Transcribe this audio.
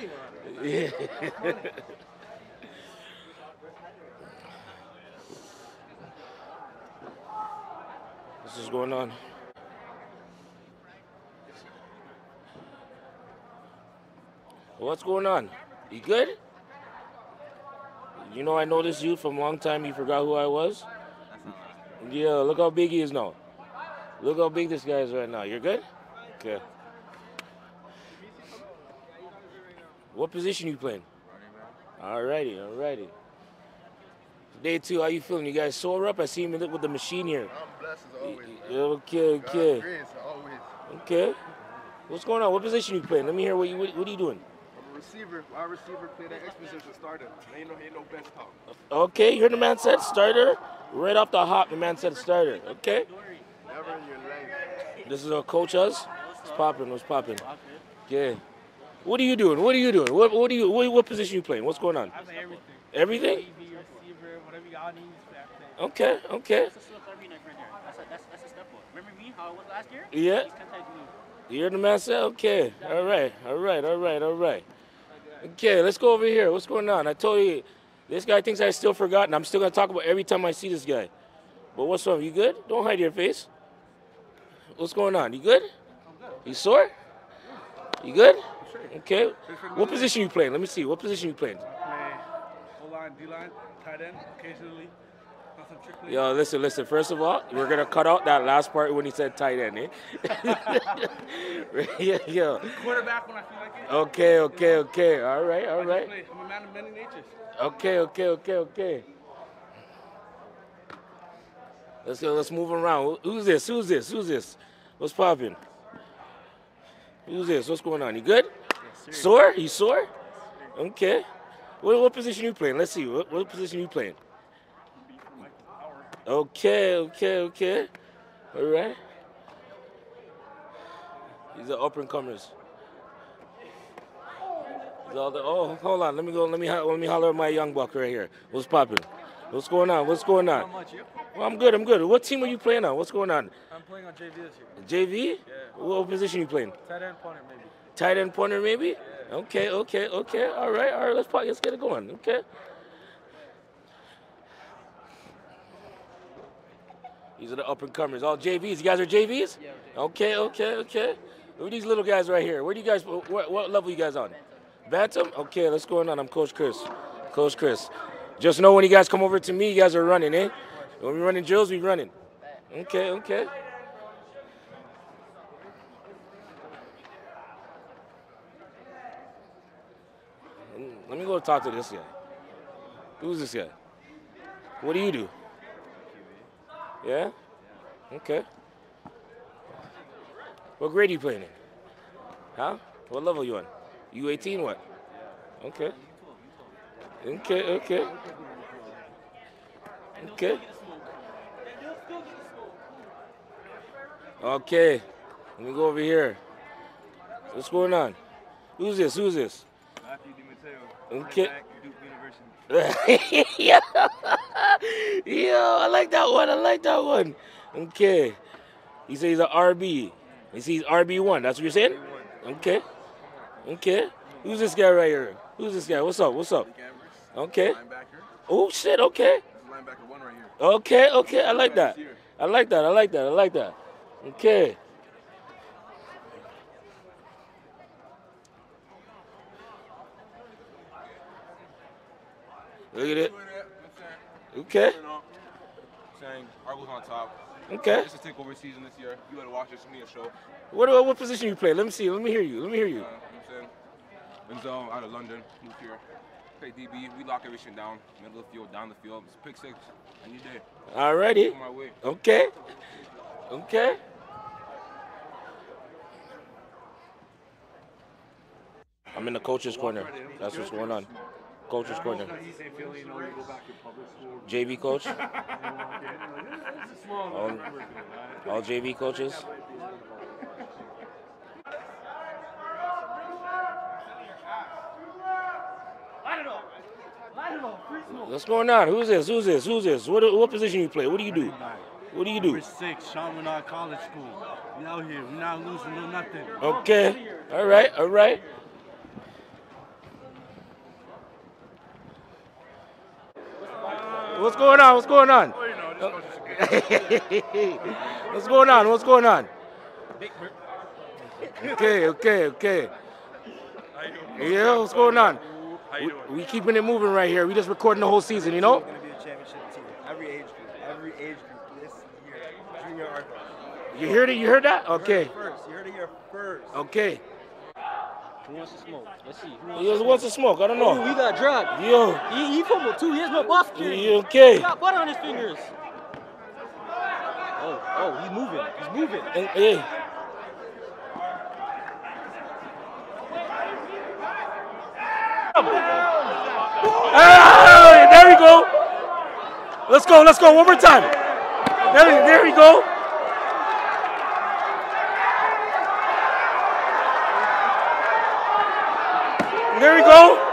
This is going on. What's going on? You good? You know I know this youth from a long time. You forgot who I was? Yeah, look how big he is now. Look how big this guy is right now. You're good? Okay. What position you playing? Alrighty, alrighty. Day two, how you feeling? You guys sore up? I see him with the machine here. I'm blessed as always. Okay, okay, grace, always. okay. What's going on? What position you playing? Let me hear what you what, what are you doing? I'm a receiver. Wide receiver, play that X position starter. Ain't no, ain't no bench talk. Okay, you heard the man said starter. Right off the hop, the man said starter. Okay. Never in your life. This is our coach us. It's popping. What's popping? Yeah. What are you doing? What are you doing? What what are you what, what position you playing? What's going on? I play everything. Everything? AV, receiver, whatever y'all need. Okay, okay. That's a slip every night right there. That's a, that's, that's a step up. Remember me, how I was last year? Yeah. He's contacting me. You heard the man say? Okay. All right. All right. All right. All right. Okay, let's go over here. What's going on? I told you, this guy thinks I still forgotten. I'm still gonna talk about every time I see this guy. But what's up? You good? Don't hide your face. What's going on? You good? I'm good? You sore? You good? Okay. What position you playing? Let me see. What position you playing? I O-line, D-line, tight end, occasionally. On some trick plays. Yo, listen, listen. First of all, we're gonna cut out that last part when he said tight end, eh? yeah, yo. Quarterback when I feel like it. Okay, okay, okay. All right, all right. I'm a man of many natures. Okay, okay, okay, okay. Let's go. Let's move around. Who's this? Who's this? Who's this? What's popping? Who's this? What's going on? You good? Sore? You sore? Okay. What, what position you playing? Let's see. What, what position you playing? Okay, okay, okay. All right. These are up and comers. Oh, hold on. Let me go. Let me ho- let me holler at my young buck right here. What's popping? What's going on? What's going on? How much you? Well, I'm good. I'm good. What team are you playing on? What's going on? I'm playing on JV this year. JV? What position are you playing? Tight end, punter, maybe. Tight end, punter, maybe? Okay, okay, okay. All right, all right. Let's let's get it going. Okay. These are the up and comers. All JVs. You guys are JVs? Yeah. Okay, okay, okay. Who are these little guys right here? Where do you guys? What, what level you guys on? Bantam. Okay, let's go on. I'm Coach Chris. Coach Chris. Just know when you guys come over to me, you guys are running, eh? When we running drills, we running. Okay, okay. Let me go talk to this guy. Who's this guy? What do you do? Yeah? Okay. What grade are you playing in? Huh? What level you on? You 18 what? Okay. Okay, okay. Okay. Okay. Let me go over here. What's going on? Who's this? Who's this? Okay. Back, Duke University. Yo, Yo, I like that one. I like that one. Okay. He says he's an RB. He says RB1. That's what you're saying? Okay. Okay. Who's this guy right here? Who's this guy? What's up? What's up? Okay. Oh, shit. Okay. This is linebacker one right here. Okay. Okay. I like that. I like that. I like that. I like that. Okay. Look at it. Okay. Saying Argos on top. Okay. This is takeover season this year. You gotta watch this for me a show. What what position you play? Let me see. Let me hear you. Let me hear Uh, you. you know what I'm saying? Enzo out of London, moved here. Play DB. We lock everything down. Middle of the field, down the field. It's pick six. Any day. Alrighty. On my way. Okay. Okay. I'm in the coach's corner. That's what's going on. Coach's corner. JV coach. All, all JV coaches. What's going on? Who's this? Who's this? Who's this? What, what position you play? What do you do? What do you do? Number six, Menard College School. We out here. We not losing no nothing. Okay. All right. All right. What's going on? What's going on? You know, this coach is good. What's going on? What's going on? Okay, okay, okay. How you doing? Yeah, what's going on? We, doing? we keeping it moving right here. We just recording the whole season, you know? going to be a championship team. Every age group, every age group this year. Junior Argos. You heard it? You heard that? Okay, First, you heard it here first. okay. Who wants to smoke? Let's see. Who He wants just wants to smoke. I don't know. he got drugged. Yo, He, he fumbled too. He has no buff kid. you okay? He got butter on his fingers. Oh, oh, he's moving. He's moving. Hey. Hey, there we go. Let's go, let's go. One more time. There, there we go. There we go. There we go.